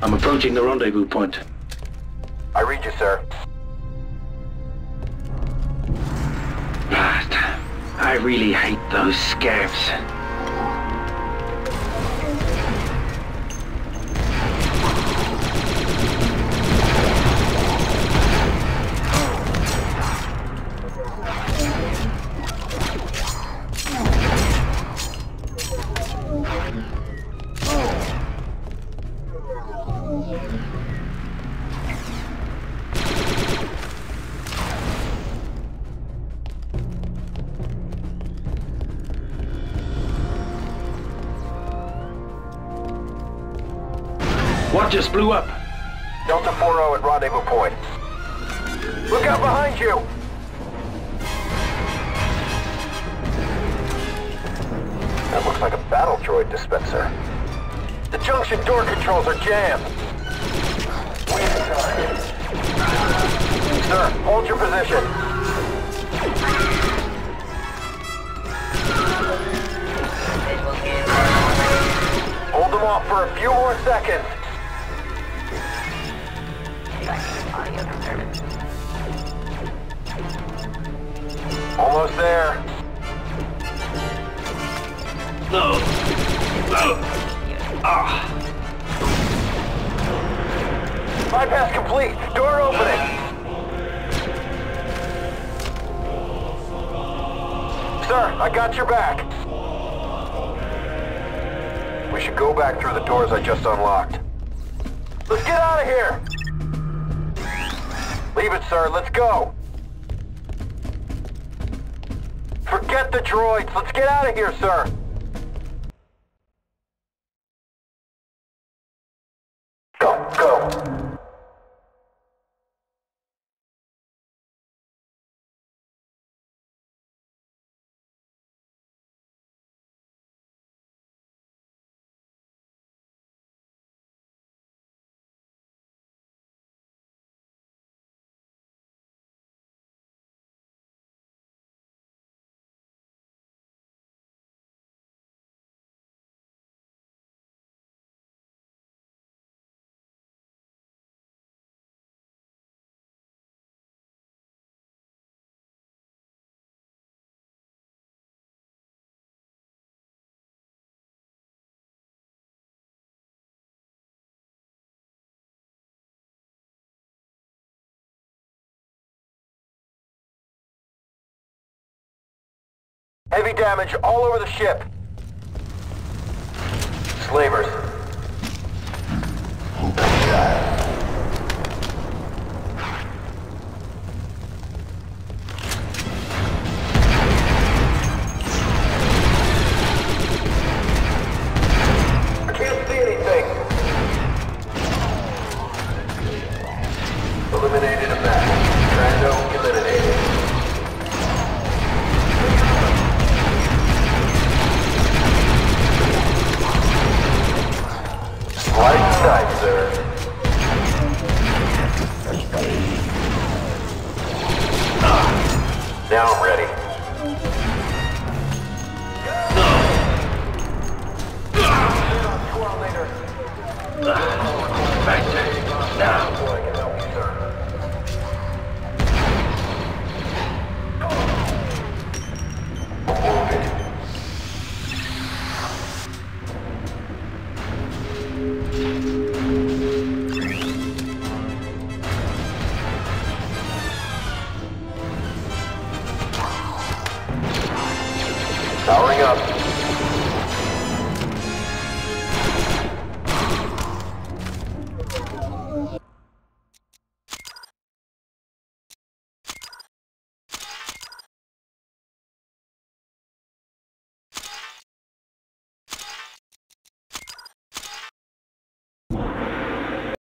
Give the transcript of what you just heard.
I'm approaching the rendezvous point. I read you, sir. I really hate those scavs. What just blew up? Delta 4-0 at rendezvous point. Look out behind you! That looks like a battle droid dispenser. The junction door controls are jammed. Sir, hold your position. Hold them off for a few more seconds. Almost there. No. No. Ah. Bypass complete. Door opening. Sir, I got your back. We should go back through the doors I just unlocked. Let's get out of here! Leave it, sir. Let's go. Forget the droids. Let's get out of here, sir. Heavy damage all over the ship. Slavers. Now I'm ready. Back there. Now. Powering up.